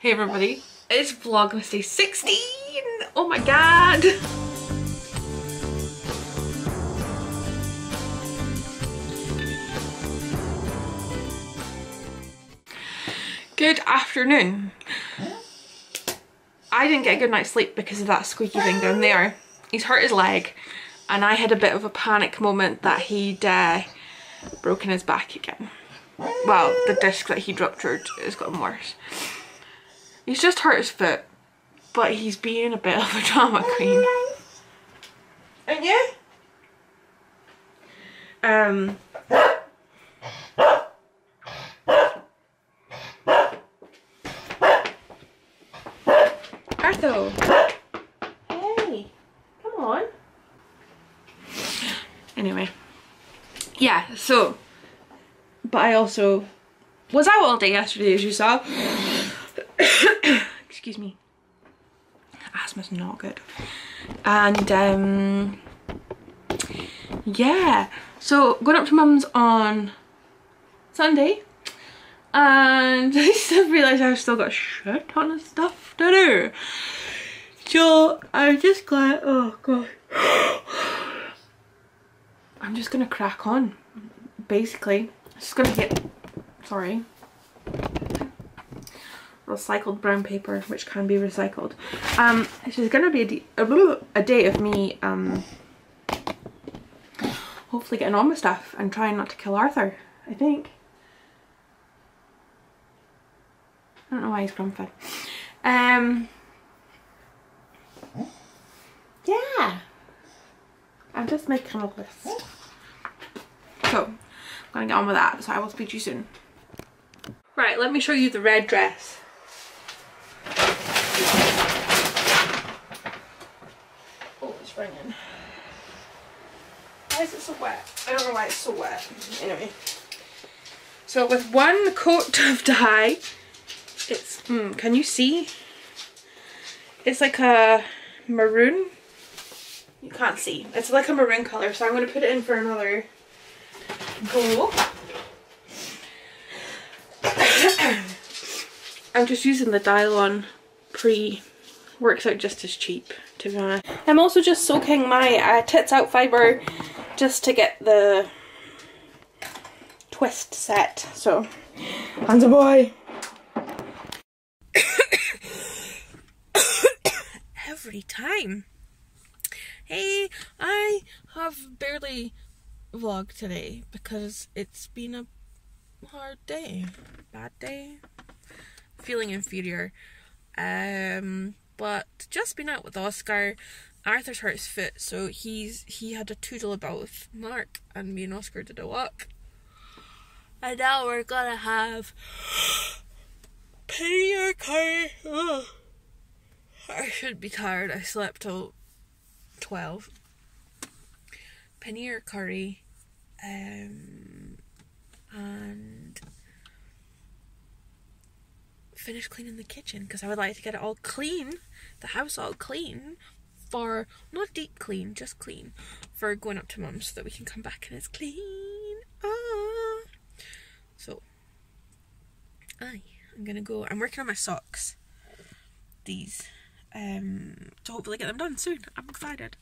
Hey everybody, it's Vlogmas Day 16! Oh my god! Good afternoon. I didn't get a good night's sleep because of that squeaky thing down there. He's hurt his leg and I had a bit of a panic moment that he'd uh, broken his back again. Well, the disc that he ruptured has gotten worse. He's just hurt his foot, but he's being a bit of a drama queen. And yeah? Um, Arthur. Hey, come on. Anyway, yeah, so, but I also was out all day yesterday as you saw. Excuse me. Asthma's not good. And um, yeah, so going up to mum's on Sunday and I still realise I've still got a shit ton of stuff to do. So I'm just glad, oh god. I'm just gonna crack on, basically. Just gonna get, sorry, recycled brown paper, which can be recycled. Um, it's just gonna be a, a, a day of me, um, hopefully getting on with stuff and trying not to kill Arthur, I think. I don't know why he's grumpy. Um, yeah. I'm just making a list. So, I'm gonna get on with that, so I will speak to you soon. Right, let me show you the red dress. Raining. Why is it so wet? I don't know why it's so wet. Anyway. So with one coat of dye, it's, mm, can you see? It's like a maroon. You can't see. It's like a maroon colour, so I'm going to put it in for another go. I'm just using the Dylon pre. Works out just as cheap, to be honest. I'm also just soaking my uh, tits out fibre just to get the twist set. So, hands a boy. Every time. Hey, I have barely vlogged today because it's been a hard day. Bad day. Feeling inferior. Um, but just been out with Oscar. Arthur's hurt his foot, so he's he had a toodle about with Mark, and me and Oscar did a walk. And now we're gonna have paneer curry. Ugh. I should be tired. I slept till twelve. Paneer curry, um, and finish cleaning the kitchen because I would like to get it all clean, the house all clean for not deep clean, just clean for going up to mum so that we can come back and it's clean. Ah. So, aye, I'm gonna go. I'm working on my socks. These, um, to hopefully get them done soon. I'm excited.